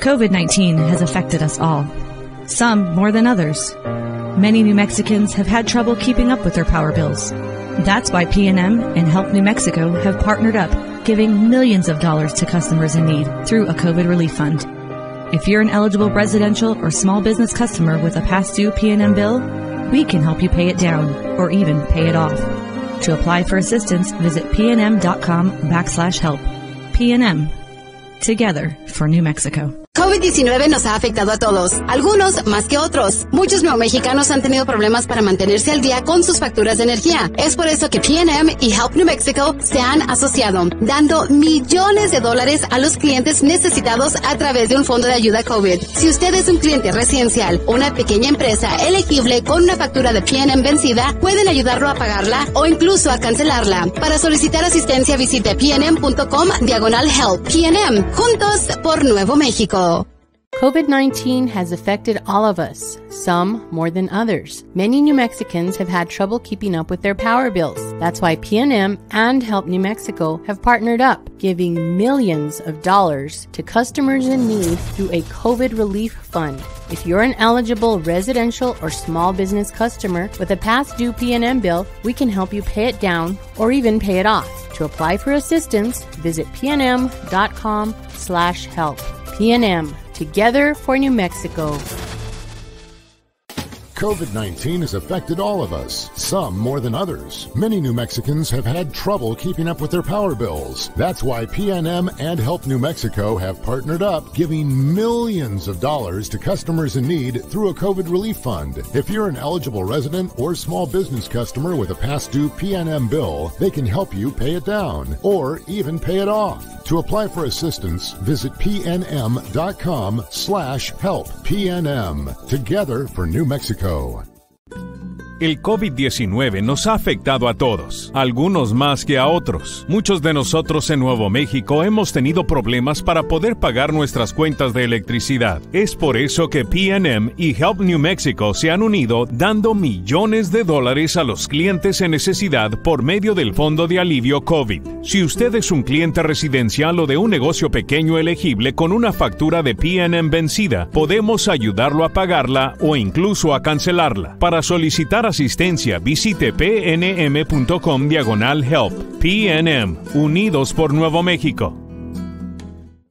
COVID 19 has affected us all, some more than others. Many New Mexicans have had trouble keeping up with their power bills. That's why PNM and Help New Mexico have partnered up, giving millions of dollars to customers in need through a COVID relief fund. If you're an eligible residential or small business customer with a past due PNM bill, we can help you pay it down or even pay it off. To apply for assistance, visit pnm.com backslash help. PNM. Together for New Mexico. COVID-19 nos ha afectado a todos, algunos más que otros. Muchos neomexicanos han tenido problemas para mantenerse al día con sus facturas de energía. Es por eso que PNM y Help New Mexico se han asociado, dando millones de dólares a los clientes necesitados a través de un fondo de ayuda COVID. Si usted es un cliente residencial o una pequeña empresa elegible con una factura de PNM vencida, pueden ayudarlo a pagarla o incluso a cancelarla. Para solicitar asistencia visite pnm.com diagonal help. PNM, juntos por Nuevo México. COVID 19 has affected all of us, some more than others. Many New Mexicans have had trouble keeping up with their power bills. That's why PNM and Help New Mexico have partnered up, giving millions of dollars to customers in need through a COVID relief fund. If you're an eligible residential or small business customer with a past due PNM bill, we can help you pay it down or even pay it off. To apply for assistance, visit pnm.com slash help. PNM, together for New Mexico. COVID 19 has affected all of us, some more than others. Many New Mexicans have had trouble keeping up with their power bills. That's why PNM and Help New Mexico have partnered up, giving millions of dollars to customers in need through a COVID relief fund. If you're an eligible resident or small business customer with a past due PNM bill, they can help you pay it down or even pay it off. To apply for assistance, visit pnm.com slash help. PNM, together for New Mexico. El COVID-19 nos ha afectado a todos, algunos más que a otros. Muchos de nosotros en Nuevo México hemos tenido problemas para poder pagar nuestras cuentas de electricidad. Es por eso que PNM y Help New Mexico se han unido dando millones de dólares a los clientes en necesidad por medio del Fondo de Alivio COVID. Si usted es un cliente residencial o de un negocio pequeño elegible con una factura de PNM vencida, podemos ayudarlo a pagarla o incluso a cancelarla. Para solicitar asistencia, visite pnm.com diagonal help. PNM, Unidos por Nuevo México.